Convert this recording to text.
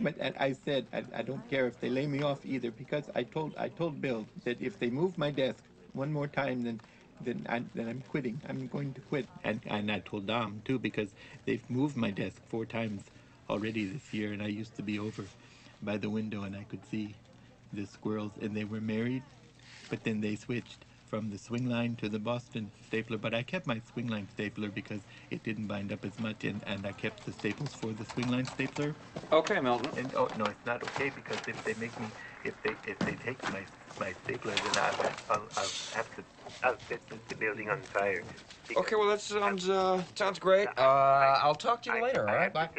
But and I said I, I don't care if they lay me off either because I told I told Bill that if they move my desk one more time, then then I then I'm quitting. I'm going to quit. And and I told Dom too because they've moved my desk four times already this year, and I used to be over by the window and I could see the squirrels, and they were married, but then they switched from the Swingline to the Boston stapler. But I kept my Swingline stapler because it didn't bind up as much, and, and I kept the staples for the Swingline stapler. Okay, Milton. And oh no, it's not okay because if they make me, if they if they take my my stapler, then I'll, I'll, I'll have to I'll set the building on fire. Okay, well that sounds uh, sounds great. Uh, I'll talk to you later. All right, bye.